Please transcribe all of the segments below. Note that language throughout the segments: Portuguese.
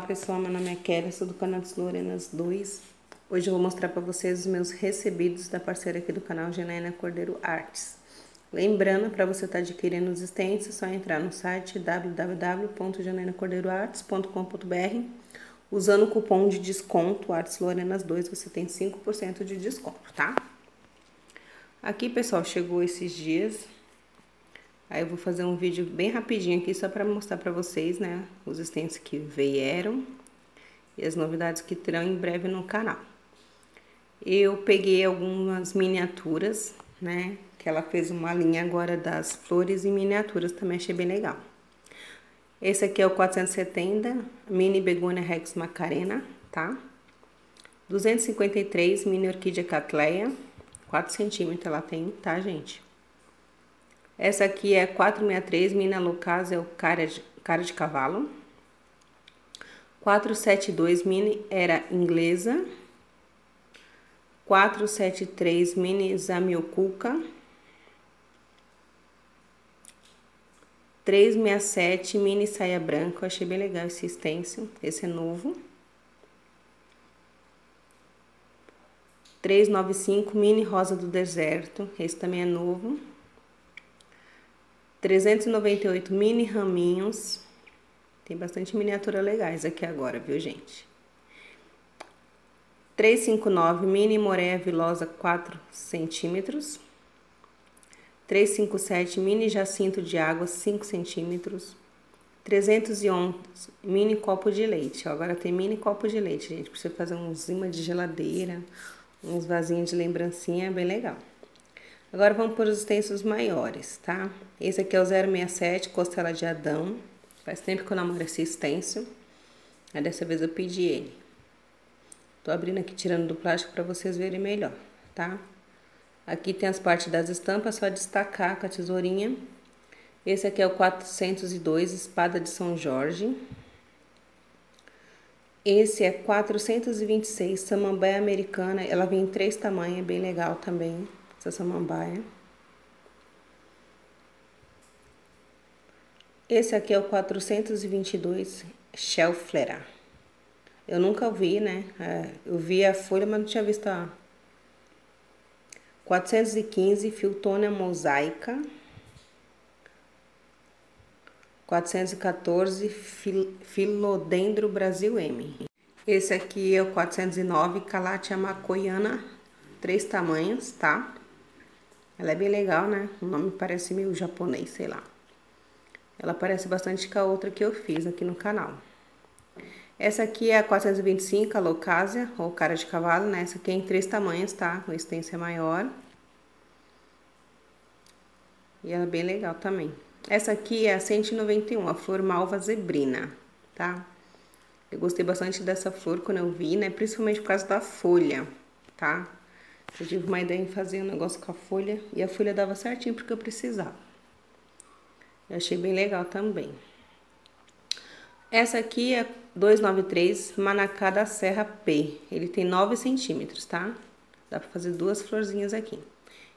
pessoal, meu nome é Kelly, sou do canal dos Lorenas 2. Hoje eu vou mostrar para vocês os meus recebidos da parceira aqui do canal Janaína Cordeiro Artes. Lembrando, para você estar tá adquirindo os estentes, é só entrar no site www.janainacorderoartes.com.br Usando o cupom de desconto Artes Lorenas 2, você tem 5% de desconto, tá? Aqui, pessoal, chegou esses dias Aí eu vou fazer um vídeo bem rapidinho aqui só para mostrar para vocês, né, os estentes que vieram e as novidades que terão em breve no canal. Eu peguei algumas miniaturas, né, que ela fez uma linha agora das flores e miniaturas, também achei bem legal. Esse aqui é o 470 Mini Begonia Rex Macarena, tá? 253 Mini Orquídea Catleia, 4 centímetros ela tem, tá, gente? Essa aqui é 463, Mina Lucas, é o cara de, cara de cavalo. 472, Mini era inglesa. 473, Mini Zamiocuca. 367, Mini Saia Branca. Eu achei bem legal esse stencil. Esse é novo. 395, Mini Rosa do Deserto. Esse também é novo. 398 mini raminhos. Tem bastante miniatura legais aqui agora, viu, gente? 359 mini moreia vilosa 4 centímetros. 357 mini jacinto de água 5 centímetros. 311 mini copo de leite. Agora tem mini copo de leite, gente, pra você fazer uns imãs de geladeira, uns vasinhos de lembrancinha, é bem legal. Agora vamos para os extensos maiores, tá? Esse aqui é o 067, costela de Adão. Faz tempo que eu namoro esse extenso. Aí dessa vez eu pedi ele. Tô abrindo aqui, tirando do plástico para vocês verem melhor, tá? Aqui tem as partes das estampas, só destacar com a tesourinha. Esse aqui é o 402, espada de São Jorge. Esse é 426, samambaia americana. Ela vem em três tamanhos, é bem legal também essa samambaia. Esse aqui é o 422 Shelflera. Eu nunca vi, né? É, eu vi a folha, mas não tinha visto a 415 Filtônia mosaica. 414 Fil Filodendro Brasil M. Esse aqui é o 409 Calatia macoiana, três tamanhos, tá? Ela é bem legal, né? O nome parece meio japonês, sei lá. Ela parece bastante com a outra que eu fiz aqui no canal. Essa aqui é a 425, a Locasia, ou cara de cavalo, né? Essa aqui é em três tamanhos, tá? Com extensão maior. E ela é bem legal também. Essa aqui é a 191, a flor malva zebrina, tá? Eu gostei bastante dessa flor quando eu vi, né? Principalmente por causa da folha, tá? Eu tive uma ideia em fazer um negócio com a folha e a folha dava certinho porque eu precisava. Eu achei bem legal também. Essa aqui é 293 Manacá da Serra P. Ele tem 9 centímetros, tá? Dá pra fazer duas florzinhas aqui.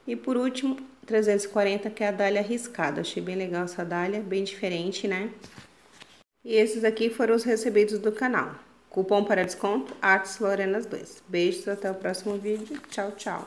E por último, 340, que é a dália riscada. Achei bem legal essa dália, bem diferente, né? E esses aqui foram os recebidos do canal. Cupom para desconto, Artes Lorenas 2. Beijos, até o próximo vídeo. Tchau, tchau.